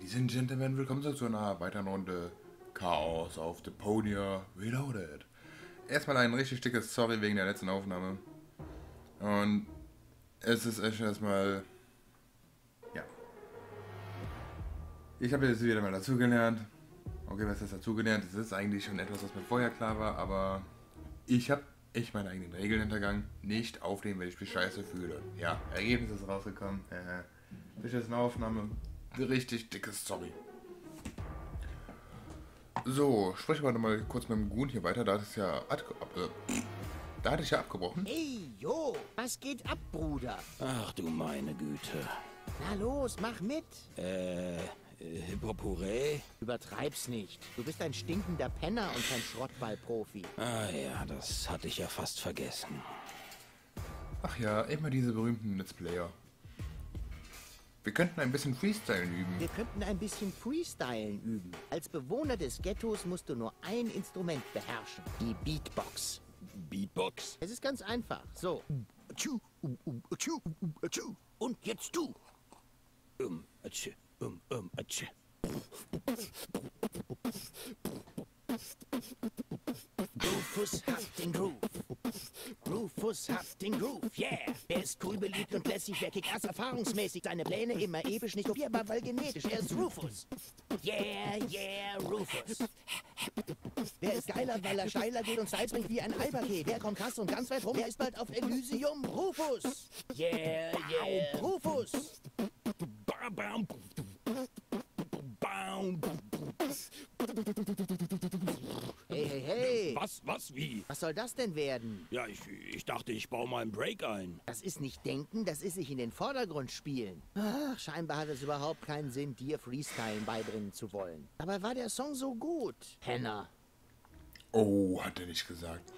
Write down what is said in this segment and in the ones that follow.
Ladies and Gentlemen, willkommen zu einer weiteren Runde Chaos auf Deponia Reloaded. Erstmal ein richtig dickes Sorry wegen der letzten Aufnahme. Und es ist echt erstmal. Ja. Ich habe jetzt wieder mal dazugelernt. Okay, was ist dazugelernt? Das ist eigentlich schon etwas, was mir vorher klar war, aber ich habe echt meine eigenen Regeln hintergangen. Nicht aufnehmen, wenn ich mich scheiße fühle. Ja, Ergebnis ist rausgekommen. Durch eine Aufnahme richtig dickes Sorry. So, sprechen wir mal kurz mit dem Gun hier weiter. Da hat es ja. Ab, äh, da hatte ich ja abgebrochen. Ey, Jo, was geht ab, Bruder? Ach du meine Güte. Na los, mach mit. Äh, äh, Hippopuree? Übertreib's nicht. Du bist ein stinkender Penner und kein Schrottballprofi. Ah ja, das hatte ich ja fast vergessen. Ach ja, immer diese berühmten Let's Player. Wir könnten ein bisschen Freestylen üben. Wir könnten ein bisschen Freestylen üben. Als Bewohner des Ghettos musst du nur ein Instrument beherrschen. Die Beatbox. Beatbox? Es ist ganz einfach. So. Und jetzt du. Um, atsche, um, um, atsche. Rufus hat den Groove. Rufus hat den Groove, yeah. Er ist cool, beliebt und lässig, wer kickt ass erfahrungsmäßig. Seine Pläne immer episch, nicht kopierbar, weil genetisch. Er ist Rufus. Yeah, yeah, Rufus. Wer ist geiler, weil er steiler geht und Styles bringt wie ein Eipaket. Der kommt krass und ganz weit rum, er ist bald auf Elysium. Rufus. Yeah, yeah, Rufus. Bam, bam. Hey, hey, hey. Was, was, wie? Was soll das denn werden? Ja, ich, ich dachte, ich baue mal einen Break ein. Das ist nicht denken, das ist sich in den Vordergrund spielen. Ach, scheinbar hat es überhaupt keinen Sinn, dir Freestylen beibringen zu wollen. Aber war der Song so gut? Penner. Oh, hat er nicht gesagt.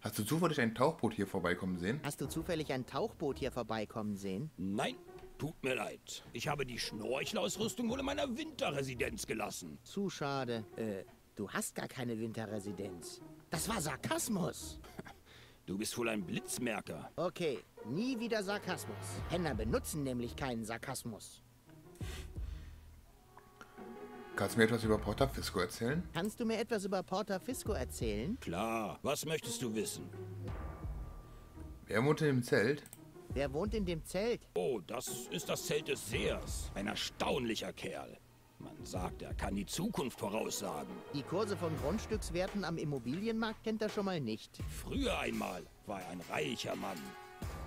Hast du zufällig ein Tauchboot hier vorbeikommen sehen? Hast du zufällig ein Tauchboot hier vorbeikommen sehen? Nein, tut mir leid. Ich habe die Schnorchelausrüstung wohl in meiner Winterresidenz gelassen. Zu schade. Äh, du hast gar keine Winterresidenz. Das war Sarkasmus. Du bist wohl ein Blitzmerker. Okay, nie wieder Sarkasmus. Penner benutzen nämlich keinen Sarkasmus. Kannst du mir etwas über Porta Fisco erzählen? Kannst du mir etwas über Porta Fisco erzählen? Klar, was möchtest du wissen? Wer wohnt in dem Zelt? Wer wohnt in dem Zelt? Oh, das ist das Zelt des Seers. Ein erstaunlicher Kerl. Man sagt, er kann die Zukunft voraussagen. Die Kurse von Grundstückswerten am Immobilienmarkt kennt er schon mal nicht. Früher einmal war er ein reicher Mann.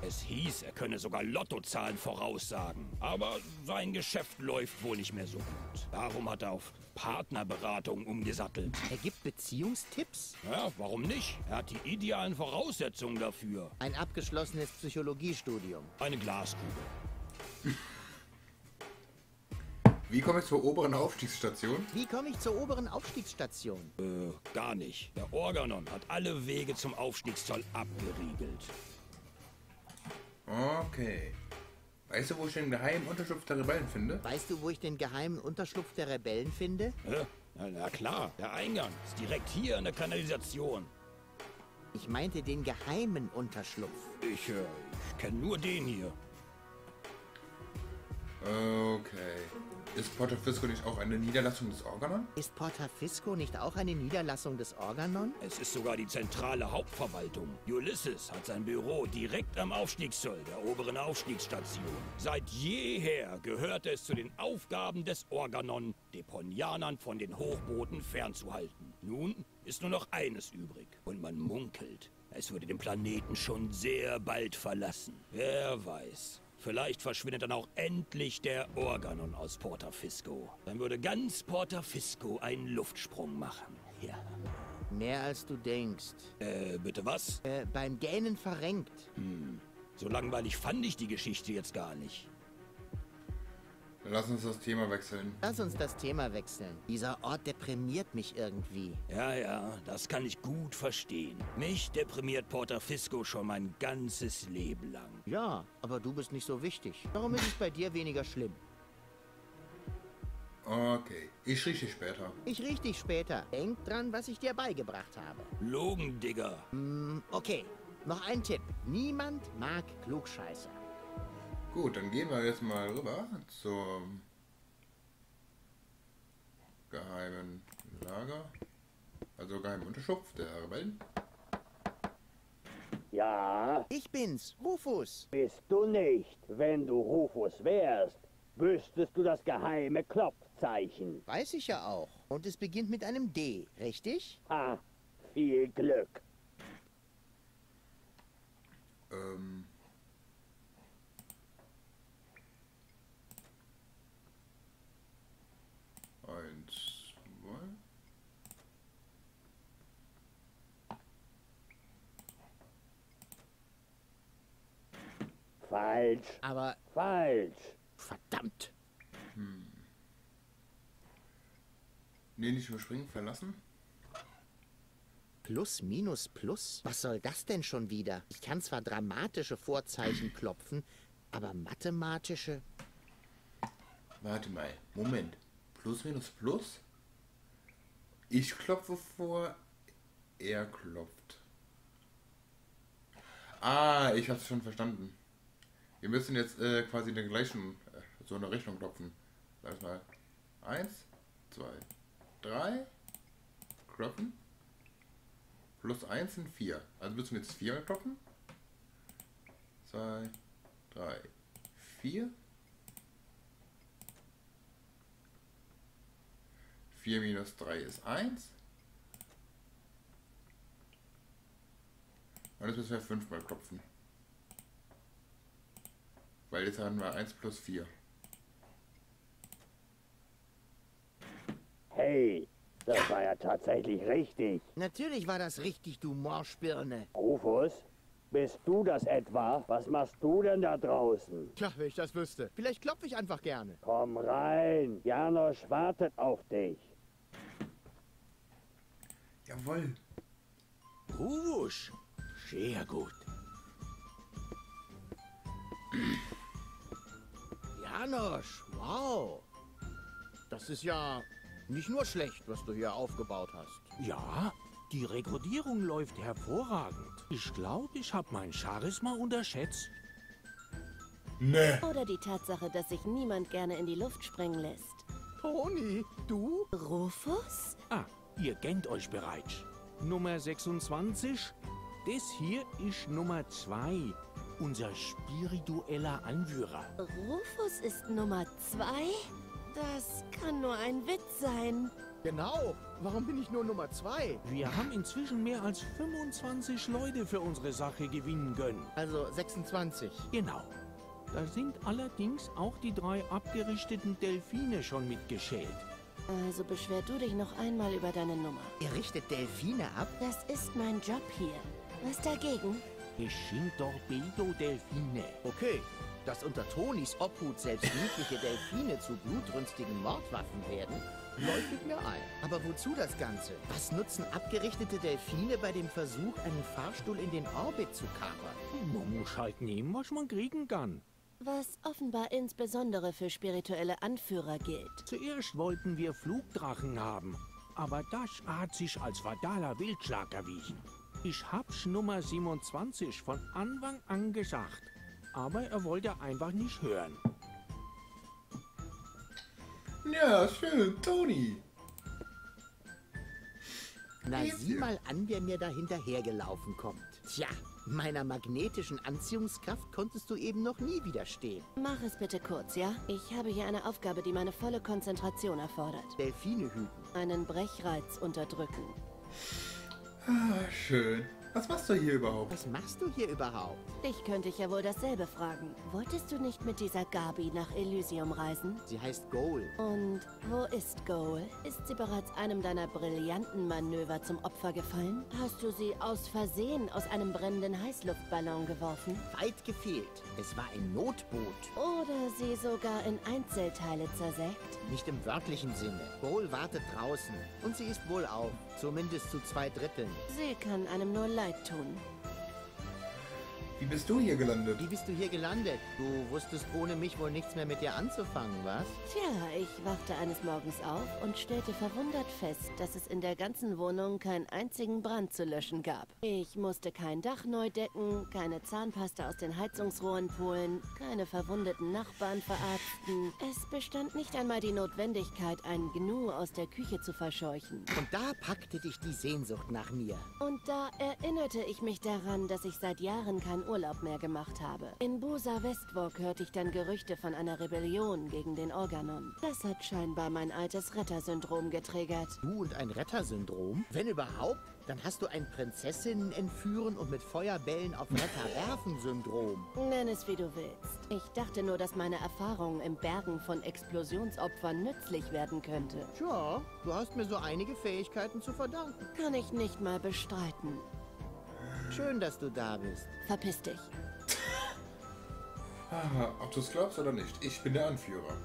Es hieß, er könne sogar Lottozahlen voraussagen. Aber sein Geschäft läuft wohl nicht mehr so gut. Darum hat er auf Partnerberatung umgesattelt. Er gibt Beziehungstipps? Ja, warum nicht? Er hat die idealen Voraussetzungen dafür. Ein abgeschlossenes Psychologiestudium. Eine Glaskugel. Wie komme ich zur oberen Aufstiegsstation? Wie komme ich zur oberen Aufstiegsstation? Äh, gar nicht. Der Organon hat alle Wege zum Aufstiegszoll abgeriegelt. Okay. Weißt du, wo ich den geheimen Unterschlupf der Rebellen finde? Weißt du, wo ich den geheimen Unterschlupf der Rebellen finde? Hä? Na, na klar, der Eingang ist direkt hier in der Kanalisation. Ich meinte den geheimen Unterschlupf. Ich, äh, ich kenne nur den hier. Okay. Ist Porta Fisco nicht auch eine Niederlassung des Organon? Ist Porta Fisco nicht auch eine Niederlassung des Organon? Es ist sogar die zentrale Hauptverwaltung. Ulysses hat sein Büro direkt am Aufstiegszoll der oberen Aufstiegsstation. Seit jeher gehörte es zu den Aufgaben des Organon, Deponianern von den Hochbooten fernzuhalten. Nun ist nur noch eines übrig und man munkelt, es würde den Planeten schon sehr bald verlassen. Wer weiß. Vielleicht verschwindet dann auch endlich der Organon aus Porta Fisco. Dann würde ganz Porta Fisco einen Luftsprung machen. Ja. Mehr als du denkst. Äh, bitte was? Äh, beim Gähnen verrenkt. So langweilig fand ich die Geschichte jetzt gar nicht. Lass uns das Thema wechseln. Lass uns das Thema wechseln. Dieser Ort deprimiert mich irgendwie. Ja, ja, das kann ich gut verstehen. Mich deprimiert Porta Fisco schon mein ganzes Leben lang. Ja, aber du bist nicht so wichtig. Warum ist es bei dir weniger schlimm? Okay. Ich rieche dich später. Ich riech dich später. Denk dran, was ich dir beigebracht habe. Logen, Digger. Hm, okay, noch ein Tipp. Niemand mag Klugscheißer. Gut, dann gehen wir jetzt mal rüber zur geheimen Lager. Also geheimen Unterschlupf der Rebellen. Ja, Ich bin's, Rufus. bist du nicht. Wenn du Rufus wärst, wüsstest du das geheime Klopfzeichen. Weiß ich ja auch. Und es beginnt mit einem D, richtig? Ha, viel Glück. Ähm. Eins, zwei. Falsch, Aber falsch. verdammt. Nee, nicht überspringen, verlassen. Plus, minus, plus? Was soll das denn schon wieder? Ich kann zwar dramatische Vorzeichen klopfen, aber mathematische... Warte mal, Moment. Plus minus plus? Ich klopfe vor, er klopft. Ah, ich hab's schon verstanden. Wir müssen jetzt äh, quasi den gleichen, äh, so eine Rechnung klopfen. Sag mal. Eins, zwei, drei, klopfen. Plus eins sind vier. Also müssen wir jetzt viermal klopfen. Zwei, drei, vier. 4 minus 3 ist 1. Und jetzt müssen wir 5 mal klopfen. Weil jetzt haben wir 1 plus 4. Hey, das war ja tatsächlich richtig. Natürlich war das richtig, du Morschbirne. Rufus, bist du das etwa? Was machst du denn da draußen? Tja, wenn ich das wüsste. Vielleicht klopfe ich einfach gerne. Komm rein, Janosch wartet auf dich. Jawohl. Ruwusch. Sehr gut. Janosch, wow. Das ist ja nicht nur schlecht, was du hier aufgebaut hast. Ja, die Rekrutierung läuft hervorragend. Ich glaube, ich habe mein Charisma unterschätzt. Ne. Oder die Tatsache, dass sich niemand gerne in die Luft sprengen lässt. Toni, du? Rufus? Ah, ihr kennt euch bereits. Nummer 26. Das hier ist Nummer 2. Unser spiritueller Anführer. Rufus ist Nummer zwei? Das kann nur ein Witz sein. Genau. Warum bin ich nur Nummer zwei? Wir haben inzwischen mehr als 25 Leute für unsere Sache gewinnen können. Also 26. Genau. Da sind allerdings auch die drei abgerichteten Delfine schon mitgeschält. Also beschwer du dich noch einmal über deine Nummer. Ihr richtet Delfine ab? Das ist mein Job hier. Was dagegen? Es sind Torpedo-Delfine. Okay. Dass unter Tonis Obhut selbst niedliche Delfine zu blutrünstigen Mordwaffen werden, leuchtet mir ein. Aber wozu das Ganze? Was nutzen abgerichtete Delfine bei dem Versuch, einen Fahrstuhl in den Orbit zu kapern? Man muss halt nehmen, was man kriegen kann. Was offenbar insbesondere für spirituelle Anführer gilt. Zuerst wollten wir Flugdrachen haben, aber das hat sich als fataler Wildschlag erwiesen. Ich hab's Nummer 27 von Anfang an gesagt, aber er wollte einfach nicht hören. Ja, schön, Toni. Na, sieh mal an, wer mir da hinterhergelaufen kommt. Tja, meiner magnetischen Anziehungskraft konntest du eben noch nie widerstehen. Mach es bitte kurz, ja? Ich habe hier eine Aufgabe, die meine volle Konzentration erfordert. Delfine hüten. Einen Brechreiz unterdrücken. Ah, schön. Was machst du hier überhaupt? Was machst du hier überhaupt? Dich könnte ich ja wohl dasselbe fragen. Wolltest du nicht mit dieser Gabi nach Elysium reisen? Sie heißt Goal. Und wo ist Goal? Ist sie bereits einem deiner brillanten Manöver zum Opfer gefallen? Hast du sie aus Versehen aus einem brennenden Heißluftballon geworfen? Weit gefehlt. Es war ein Notboot. Oder sie sogar in Einzelteile zersägt? Nicht im wörtlichen Sinne. Goal wartet draußen. Und sie ist wohl auf. Zumindest zu zwei Dritteln. Sie kann einem nur leid tun. Wie bist du hier gelandet? Wie bist du hier gelandet? Du wusstest ohne mich wohl nichts mehr mit dir anzufangen, was? Tja, ich wachte eines Morgens auf und stellte verwundert fest, dass es in der ganzen Wohnung keinen einzigen Brand zu löschen gab. Ich musste kein Dach neu decken, keine Zahnpasta aus den Heizungsrohren polen, keine verwundeten Nachbarn verarzten. Es bestand nicht einmal die Notwendigkeit, einen Gnu aus der Küche zu verscheuchen. Und da packte dich die Sehnsucht nach mir. Und da erinnerte ich mich daran, dass ich seit Jahren keinen Urlaub mehr gemacht habe. In Busa Westwalk hörte ich dann Gerüchte von einer Rebellion gegen den Organon. Das hat scheinbar mein altes Rettersyndrom getriggert. Du und ein Rettersyndrom? Wenn überhaupt, dann hast du ein Prinzessinnen entführen und mit Feuerbällen auf Retter werfen Syndrom. Nenn es wie du willst. Ich dachte nur, dass meine Erfahrung im Bergen von Explosionsopfern nützlich werden könnte. Tja, du hast mir so einige Fähigkeiten zu verdanken. Kann ich nicht mal bestreiten. Schön, dass du da bist. Verpiss dich. Ah, ob du es glaubst oder nicht, ich bin der Anführer.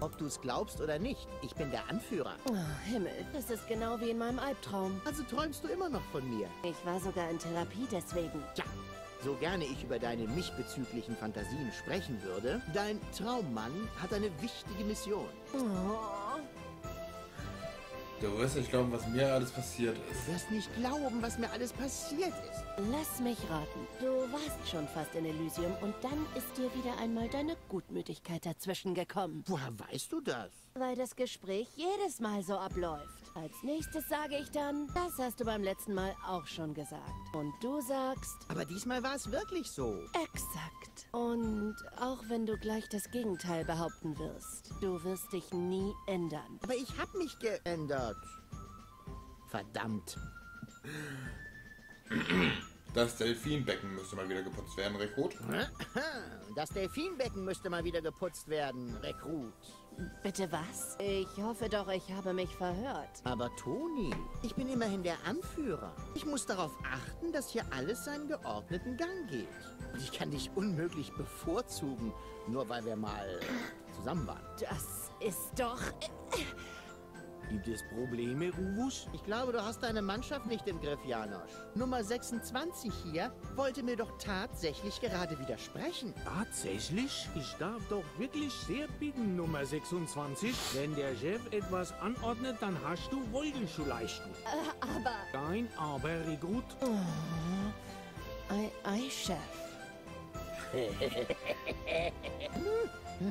Ob du es glaubst oder nicht, ich bin der Anführer. Oh, Himmel, das ist genau wie in meinem Albtraum. Also träumst du immer noch von mir. Ich war sogar in Therapie deswegen. Tja, so gerne ich über deine mich bezüglichen Fantasien sprechen würde, dein Traummann hat eine wichtige Mission. Oh, Du wirst nicht glauben, was mir alles passiert ist. Du wirst nicht glauben, was mir alles passiert ist. lass mich raten. Du warst schon fast in Elysium und dann ist dir wieder einmal deine Gutmütigkeit dazwischen gekommen. Woher weißt du das? Weil das Gespräch jedes Mal so abläuft. Als nächstes sage ich dann, das hast du beim letzten Mal auch schon gesagt. Und du sagst, Aber diesmal war es wirklich so. exakt. Und auch wenn du gleich das Gegenteil behaupten wirst, du wirst dich nie ändern. Aber ich habe mich geändert. Verdammt. Das Delfinbecken müsste mal wieder geputzt werden, Rekrut. Das Delfinbecken müsste mal wieder geputzt werden, Rekrut. Bitte was? Ich hoffe doch, ich habe mich verhört. Aber Toni, ich bin immerhin der Anführer. Ich muss darauf achten, dass hier alles seinen geordneten Gang geht. Und ich kann dich unmöglich bevorzugen, nur weil wir mal zusammen waren. Das ist doch... Gibt es Probleme, Uwus? Ich glaube, du hast deine Mannschaft nicht im Griff, Janosch. Nummer 26 hier wollte mir doch tatsächlich gerade widersprechen. Tatsächlich? Ich darf doch wirklich sehr bitten, Nummer 26. Wenn der Chef etwas anordnet, dann hast du Folgen zu leisten. Aber... Kein Aber, Rekrut. Ei, ei, Chef. Oh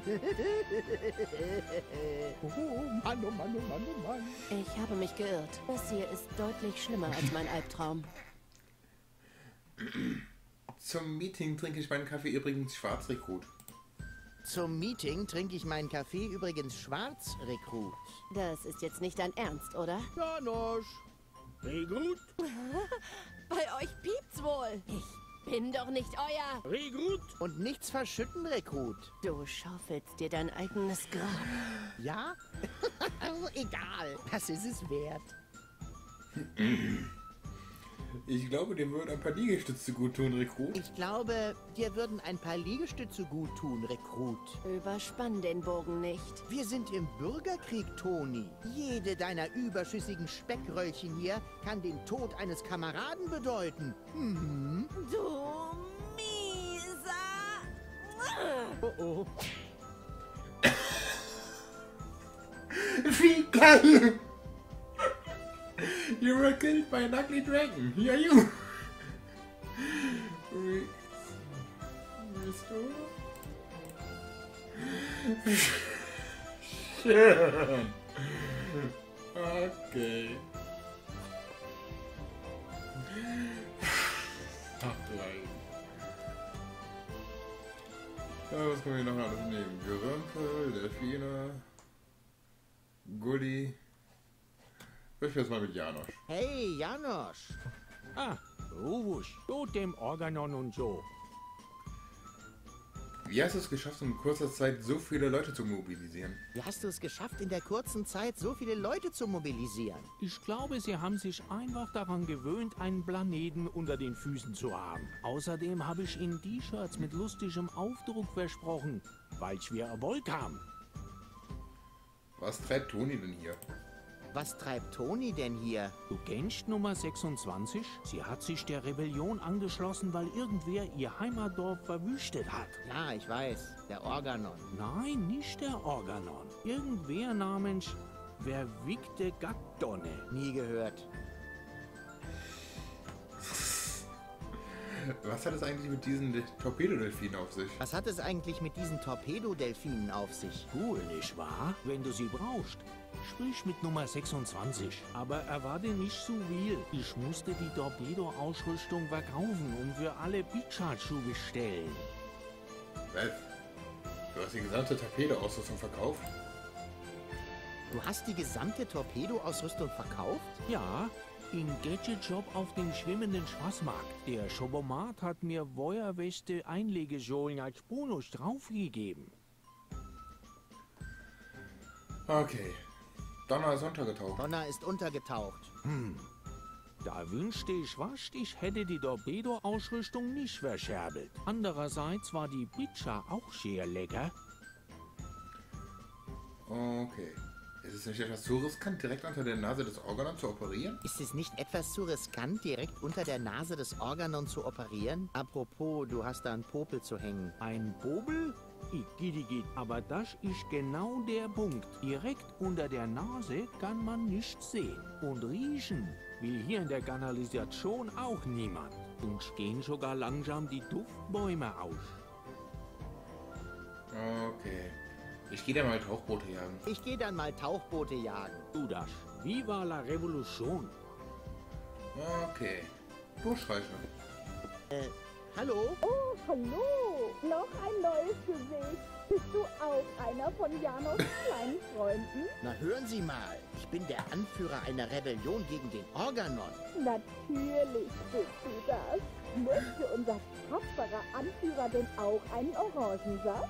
Mann, oh Mann, oh Mann, oh Mann. Ich habe mich geirrt. Das hier ist deutlich schlimmer als mein Albtraum. Zum Meeting trinke ich meinen Kaffee übrigens schwarz, Rekrut. Zum Meeting trinke ich meinen Kaffee übrigens schwarz, Rekrut. Das ist jetzt nicht dein Ernst, oder? Janosch. Rekrut? Bei euch piept's wohl. Ich bin doch nicht euer. Rekrut? Und nichts verschütten, Rekrut. Du schaufelst dir dein eigenes Grab. Ja? Egal, das ist es wert. Ich glaube, dem würden ein paar Liegestütze gut tun, Rekrut. Ich glaube, dir würden ein paar Liegestütze gut tun, Rekrut. Überspann den Bogen nicht. Wir sind im Bürgerkrieg, Toni. Jede deiner überschüssigen Speckröllchen hier kann den Tod eines Kameraden bedeuten. Mhm. Du mieser... Oh oh. Wie geil! You were killed by an ugly dragon. Here you. Re- Restore? Schön. Okay. Ach, drei. Ja, was können wir noch alles nehmen? Gerümpel, Delfine, Goodie. Ich jetzt mal mit Janosch. Hey, Janosch. Ah, Uwus. Du dem Organon und so. Wie hast du es geschafft, in kurzer Zeit so viele Leute zu mobilisieren? Wie hast du es geschafft, in der kurzen Zeit so viele Leute zu mobilisieren? Ich glaube, sie haben sich einfach daran gewöhnt, einen Planeten unter den Füßen zu haben. Außerdem habe ich ihnen T-Shirts mit lustigem Aufdruck versprochen, weil wir Erfolg haben. Was treibt Toni denn hier? Was treibt Toni denn hier? Du kennst Nummer 26? Sie hat sich der Rebellion angeschlossen, weil irgendwer ihr Heimatdorf verwüstet hat. Ja, ich weiß. Der Organon. Nein, nicht der Organon. Irgendwer namens Verwigte Gattone. Nie gehört. Was hat es eigentlich mit diesen Torpedodelfinen auf sich? Was hat es eigentlich mit diesen Torpedodelfinen auf sich? Cool, nicht wahr? Wenn du sie brauchst. Sprich mit Nummer 26. Aber erwarte nicht zu viel. Ich musste die Torpedo-Ausrüstung verkaufen und für alle Pikachu bestellen. Ralf, du hast die gesamte Torpedoausrüstung verkauft? Du hast die gesamte Torpedoausrüstung verkauft? Ja, im Gadget-Shop auf dem schwimmenden Schwarzmarkt. Der Schobomat hat mir Feuerweste Einlegesohlen als Bonus draufgegeben. Okay. Donner ist untergetaucht. Donna ist untergetaucht. Da wünschte ich was, ich hätte die Torpedo-Ausrüstung nicht verscherbelt. Andererseits war die Pizza auch sehr lecker. Okay. Ist es nicht etwas zu riskant, direkt unter der Nase des Organon zu operieren? Ist es nicht etwas zu riskant, direkt unter der Nase des Organon zu operieren? Apropos, du hast da einen Popel zu hängen. Ein Bobel? Igidigit. Aber das ist genau der Punkt. Direkt unter der Nase kann man nichts sehen. Und riechen will hier in der Kanalisation auch niemand. Uns gehen sogar langsam die Duftbäume aus. Okay. Ich gehe da mal Tauchboote jagen. Ich gehe dann mal Tauchboote jagen. Du das. Viva la Revolution. Okay. Durchreichen. Äh, hallo? Oh, hallo! Noch ein neues Gesicht. Bist du auch einer von Janos kleinen Freunden? Na hören Sie mal, ich bin der Anführer einer Rebellion gegen den Organon. Natürlich bist du das. Möchte unser tapferer Anführer denn auch einen Orangensaft?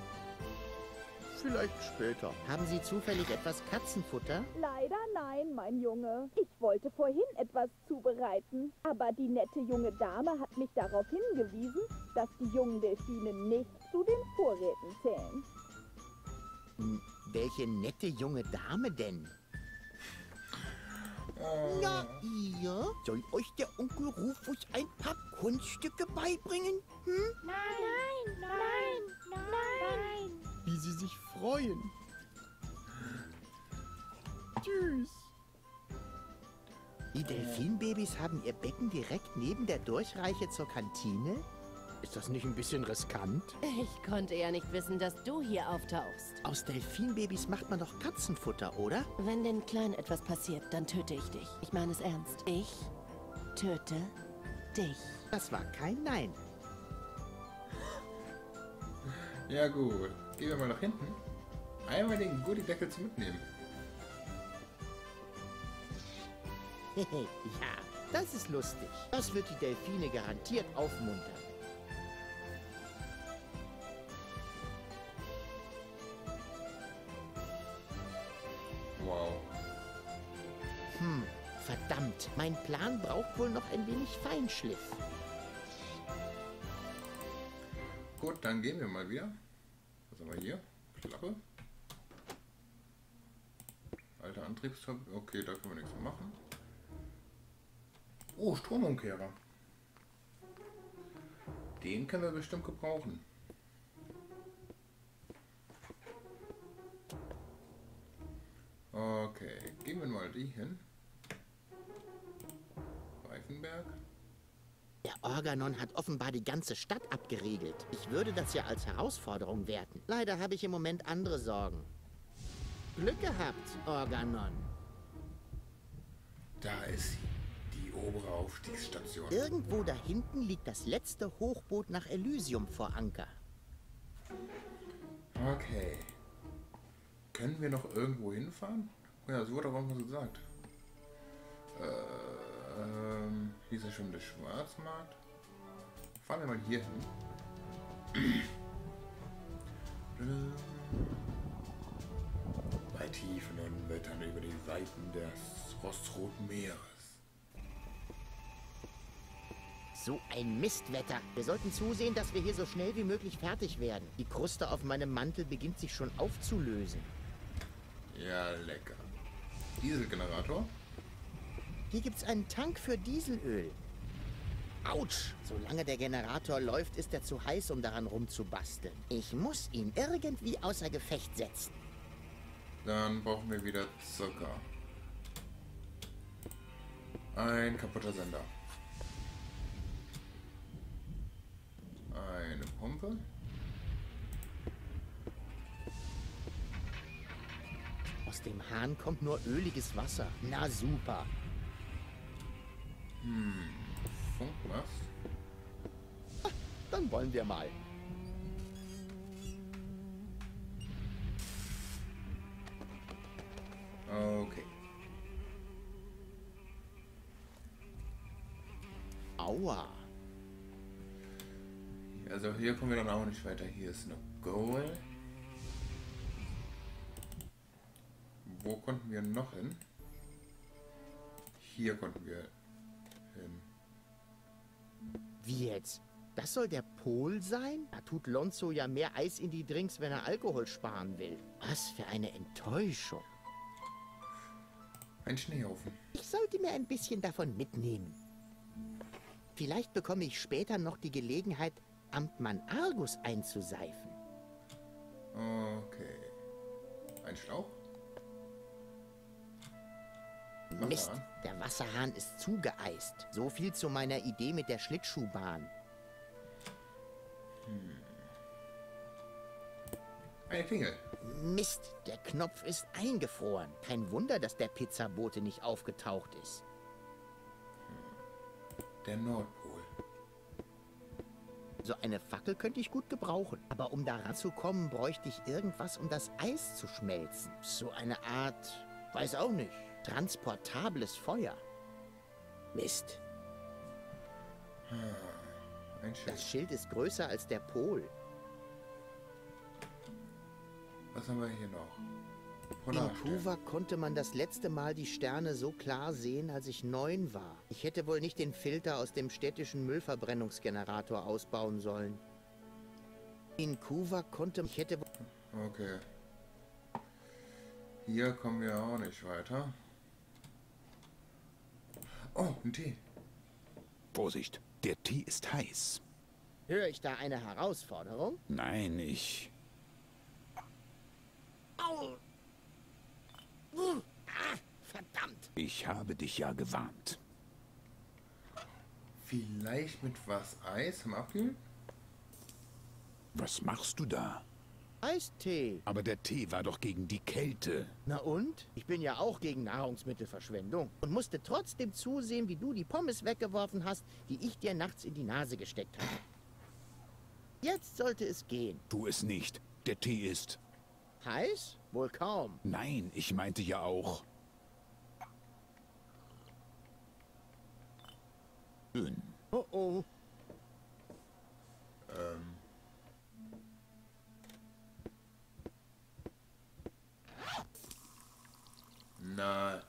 Vielleicht später. Haben Sie zufällig etwas Katzenfutter? Leider nein, mein Junge. Ich wollte vorhin etwas zubereiten, aber die nette junge Dame hat mich darauf hingewiesen, dass die jungen Delfine nicht zu den Vorräten zählen. Hm, welche nette junge Dame denn? Na, ihr? Soll euch der Onkel Rufus ein paar Kunststücke beibringen? Hm? Nein, nein, nein, nein. Wie sie sich freuen. Tschüss. Die Delfinbabys haben ihr Becken direkt neben der Durchreiche zur Kantine? Ist das nicht ein bisschen riskant? Ich konnte ja nicht wissen, dass du hier auftauchst. Aus Delfinbabys macht man doch Katzenfutter, oder? Wenn den Kleinen etwas passiert, dann töte ich dich. Ich meine es ernst. Ich töte dich. Das war kein Nein. Ja gut. Gehen wir mal nach hinten. Einmal den Goodie-Deckel zu mitnehmen. ja, das ist lustig. Das wird die Delfine garantiert aufmuntern. Wow. Hm, verdammt. Mein Plan braucht wohl noch ein wenig Feinschliff. Gut, dann gehen wir mal wieder. Was haben wir hier? Klappe. Alter Antriebstab. Okay, da können wir nichts mehr machen. Oh, Stromumkehrer. Den können wir bestimmt gebrauchen. Okay, gehen wir mal die hin. Reifenberg. Der Organon hat offenbar die ganze Stadt abgeriegelt. Ich würde das ja als Herausforderung werten. Leider habe ich im Moment andere Sorgen. Glück gehabt, Organon. Da ist sie. Die obere Aufstiegsstation. Irgendwo da hinten liegt das letzte Hochboot nach Elysium vor Anker. Okay. Können wir noch irgendwo hinfahren? Ja, so wurde auch mal gesagt. Äh, ähm, hier ist ja schon der Schwarzmarkt. Fahren wir mal hier hin. Bei tiefen Unwettern über die Weiten des rostroten Meeres. So ein Mistwetter. Wir sollten zusehen, dass wir hier so schnell wie möglich fertig werden. Die Kruste auf meinem Mantel beginnt sich schon aufzulösen. Ja, lecker. Dieselgenerator. Hier gibt's einen Tank für Dieselöl. Autsch! Solange der Generator läuft, ist er zu heiß, um daran rumzubasteln. Ich muss ihn irgendwie außer Gefecht setzen. Dann brauchen wir wieder Zucker. Ein kaputter Sender. Eine Pumpe. Aus dem Hahn kommt nur öliges Wasser. Na super. Funkmast. Dann wollen wir mal. Okay. Aua. Also hier kommen wir dann auch nicht weiter. Hier ist eine Goal. Wo konnten wir noch hin? Hier konnten wir hin. Wie jetzt? Das soll der Pol sein? Da tut Lonzo ja mehr Eis in die Drinks, wenn er Alkohol sparen will. Was für eine Enttäuschung. Ein Schneehaufen. Ich sollte mir ein bisschen davon mitnehmen. Vielleicht bekomme ich später noch die Gelegenheit, Amtmann Argus einzuseifen. Okay. Ein Schlauch? Mist, der Wasserhahn ist zugeeist. So viel zu meiner Idee mit der Schlittschuhbahn. Eine Klingel. Mist, der Knopf ist eingefroren. Kein Wunder, dass der Pizzabote nicht aufgetaucht ist. Der Nordpol. So eine Fackel könnte ich gut gebrauchen. Aber um da ranzukommen, bräuchte ich irgendwas, um das Eis zu schmelzen. So eine Art, weiß auch nicht, transportables Feuer. Mist, Ein Schild. das Schild ist größer als der Pol. Was haben wir hier noch? In Polarstern. Kuva konnte man das letzte Mal die Sterne so klar sehen, als ich neun war. Ich hätte wohl nicht den Filter aus dem städtischen Müllverbrennungsgenerator ausbauen sollen. In Kuva konnte ich hätte Okay. Hier kommen wir auch nicht weiter. Oh, ein Tee. Vorsicht, der Tee ist heiß. höre ich da eine Herausforderung? Nein, ich. Au! Uh, ah, verdammt! Ich habe dich ja gewarnt. Vielleicht mit was Eis zum Abkühlen? Was machst du da? Eistee. Aber der Tee war doch gegen die Kälte. Na und? Ich bin ja auch gegen Nahrungsmittelverschwendung und musste trotzdem zusehen, wie du die Pommes weggeworfen hast, die ich dir nachts in die Nase gesteckt habe. Jetzt sollte es gehen. Tu es nicht. Der Tee ist. Heiß? Wohl kaum. Nein, ich meinte ja auch. Schön. Oh oh. Na,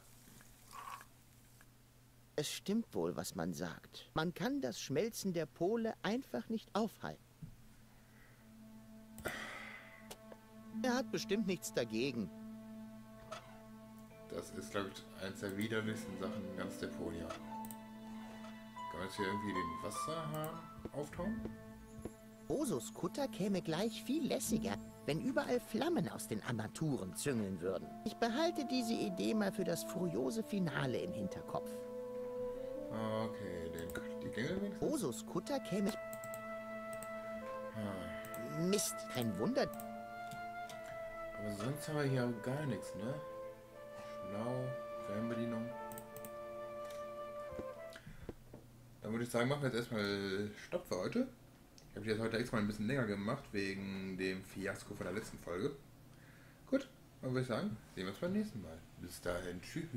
Es stimmt wohl, was man sagt. Man kann das Schmelzen der Pole einfach nicht aufhalten. Er hat bestimmt nichts dagegen. das ist, glaube ich, eins der widerlichsten Sachen in ganz Deponia. Kann man jetzt hier irgendwie den Wasserhahn auftauen? Osos Kutter käme gleich viel lässiger, wenn überall Flammen aus den Armaturen züngeln würden. Ich behalte diese Idee mal für das furiose Finale im Hinterkopf. Okay, den, die Klingel wenigstens? Osos Kutter käme... Mist, kein Wunder. Aber sonst haben wir hier auch gar nichts, ne? Schlau, Fernbedienung. Dann würde ich sagen, machen wir jetzt erstmal Stopp für heute. Ich habe jetzt heute extra mal ein bisschen länger gemacht, wegen dem Fiasko von der letzten Folge. Gut, dann würde ich sagen, sehen wir uns beim nächsten Mal. Bis dahin, tschüss.